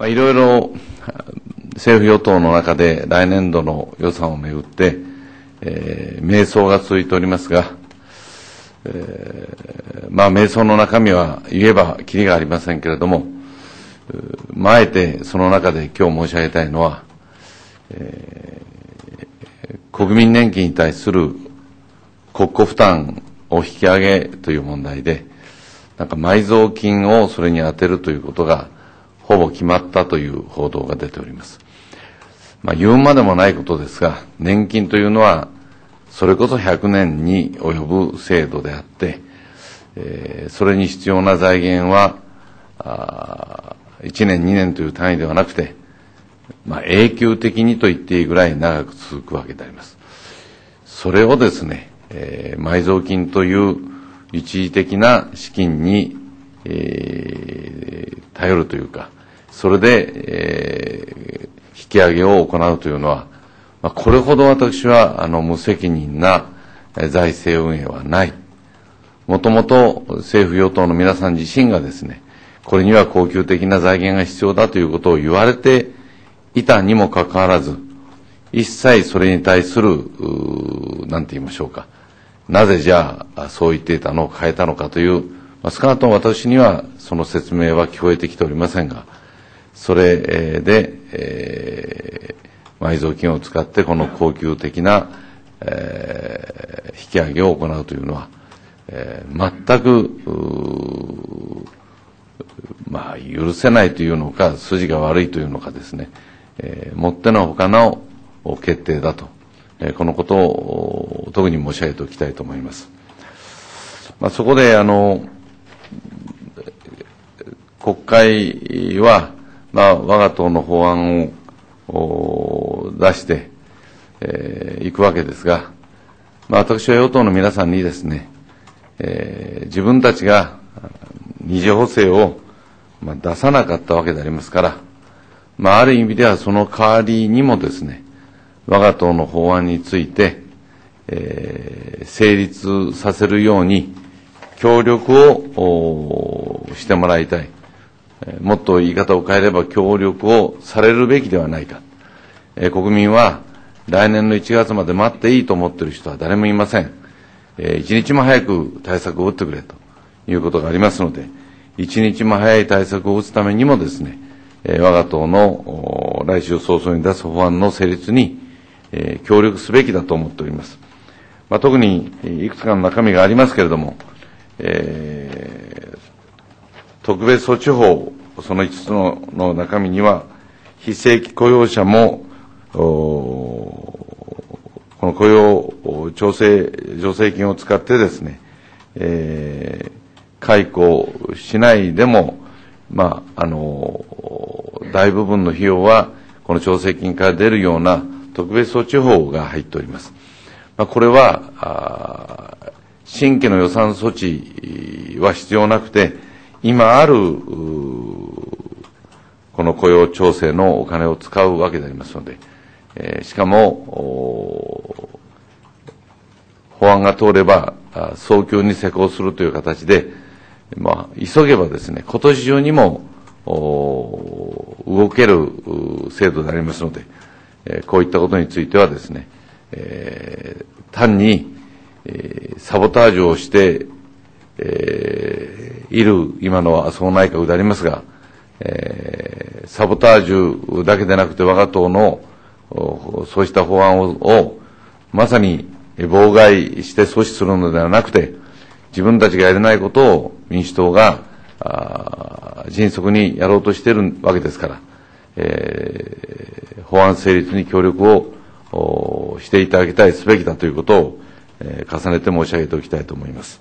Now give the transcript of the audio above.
まあ、いろいろ政府与党の中で来年度の予算をめぐって、えー、迷走が続いておりますが、えー、まあ、迷走の中身は言えばきりがありませんけれども、まあ、あえてその中で今日申し上げたいのは、えー、国民年金に対する国庫負担を引き上げという問題で、なんか埋蔵金をそれに充てるということが、ほぼ決まったという報道が出ております。まあ、言うまでもないことですが、年金というのは、それこそ100年に及ぶ制度であって、えー、それに必要な財源は、あ1年、2年という単位ではなくて、まあ、永久的にと言っていいぐらい長く続くわけであります。それをですね、えー、埋蔵金という一時的な資金に、えー、頼るというか、それで、えー、引き上げを行うというのは、まあ、これほど私はあの無責任な財政運営はない。もともと政府与党の皆さん自身がですね、これには恒久的な財源が必要だということを言われていたにもかかわらず、一切それに対する、なんて言いましょうか。なぜじゃあそう言っていたのを変えたのかという、まあ、少なくとも私にはその説明は聞こえてきておりませんが、それで、えー、埋蔵金を使ってこの恒久的な、えー、引き上げを行うというのは、えー、全く、まあ、許せないというのか、筋が悪いというのかですね、えー、もってのほかの決定だと、えー、このことを特に申し上げておきたいと思います。まあ、そこで、あの、国会は、まあ、我が党の法案を出して、えー、いくわけですが、まあ、私は与党の皆さんにですね、えー、自分たちが二次補正を、まあ、出さなかったわけでありますから、まあ、ある意味ではその代わりにもですね、我が党の法案について、えー、成立させるように協力をしてもらいたい。もっと言い方を変えれば協力をされるべきではないか。え国民は来年の1月まで待っていいと思っている人は誰もいません。え一日も早く対策を打ってくれということがありますので、一日も早い対策を打つためにもですね、え我が党の来週早々に出す法案の成立に、え協力すべきだと思っております。まあ、特にいくつかの中身がありますけれども、えー特別措置法、その5つのの中身には、非正規雇用者も、この雇用調整助成金を使ってですね、えー、解雇しないでも、まあ、あの、大部分の費用は、この調整金から出るような特別措置法が入っております。まあ、これは、新規の予算措置は必要なくて、今ある、この雇用調整のお金を使うわけでありますので、えー、しかも、法案が通れば、早急に施行するという形で、まあ、急げばですね、今年中にも、動ける制度でありますので、えー、こういったことについてはですね、えー、単に、えー、サボタージュをして、えー、いる今の麻生内閣でありますが、えー、サボタージュだけでなくて我が党のそうした法案をまさに妨害して阻止するのではなくて、自分たちがやれないことを民主党が迅速にやろうとしているわけですから、えー、法案成立に協力をしていただきたい、すべきだということを、えー、重ねて申し上げておきたいと思います。